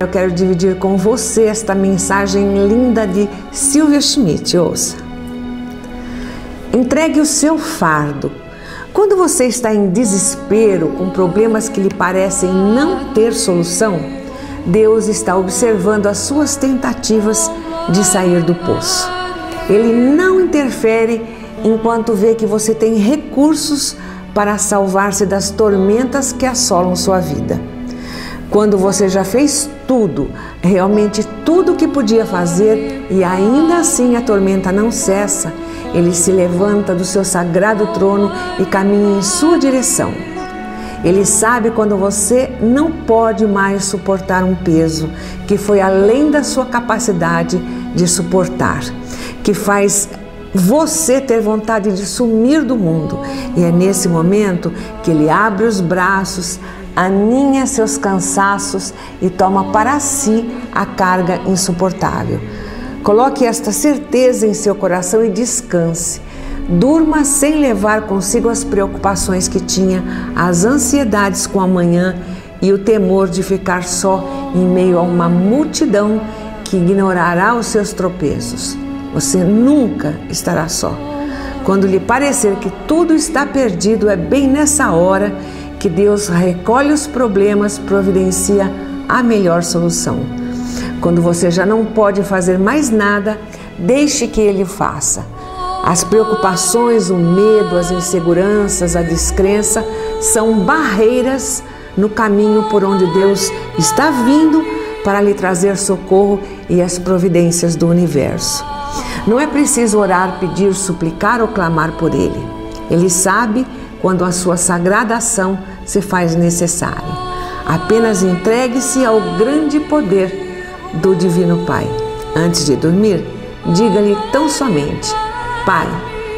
Eu quero dividir com você esta mensagem linda de Silvia Schmidt. Ouça. Entregue o seu fardo. Quando você está em desespero, com problemas que lhe parecem não ter solução, Deus está observando as suas tentativas de sair do poço. Ele não interfere enquanto vê que você tem recursos para salvar-se das tormentas que assolam sua vida. Quando você já fez tudo, realmente tudo o que podia fazer e ainda assim a tormenta não cessa, ele se levanta do seu sagrado trono e caminha em sua direção. Ele sabe quando você não pode mais suportar um peso que foi além da sua capacidade de suportar, que faz você ter vontade de sumir do mundo. E é nesse momento que ele abre os braços, aninha seus cansaços e toma para si a carga insuportável. Coloque esta certeza em seu coração e descanse. Durma sem levar consigo as preocupações que tinha, as ansiedades com amanhã e o temor de ficar só em meio a uma multidão que ignorará os seus tropeços. Você nunca estará só. Quando lhe parecer que tudo está perdido, é bem nessa hora que Deus recolhe os problemas, providencia a melhor solução. Quando você já não pode fazer mais nada, deixe que Ele faça. As preocupações, o medo, as inseguranças, a descrença são barreiras no caminho por onde Deus está vindo para lhe trazer socorro e as providências do universo. Não é preciso orar, pedir, suplicar ou clamar por Ele. Ele sabe quando a sua sagrada ação se faz necessária. Apenas entregue-se ao grande poder do Divino Pai. Antes de dormir, diga-lhe tão somente: Pai,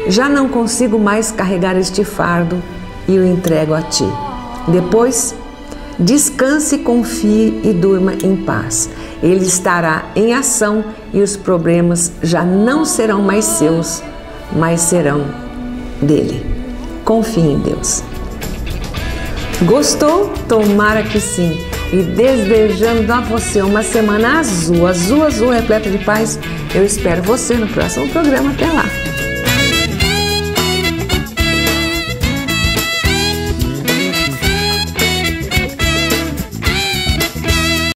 já não consigo mais carregar este fardo e o entrego a ti. Depois, descanse, confie e durma em paz. Ele estará em ação e os problemas já não serão mais seus, mas serão dele. Confie em Deus. Gostou? Tomara que sim. E desejando a você uma semana azul, azul, azul, repleta de paz. Eu espero você no próximo programa. Até lá!